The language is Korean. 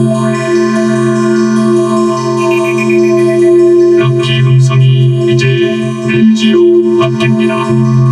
그 낙지금성이 이제 LG로 바뀝니다.